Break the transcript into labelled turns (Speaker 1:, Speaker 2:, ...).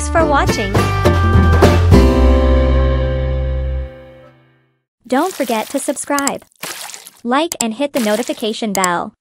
Speaker 1: Thanks for watching. Don't forget to subscribe, like and hit the notification bell.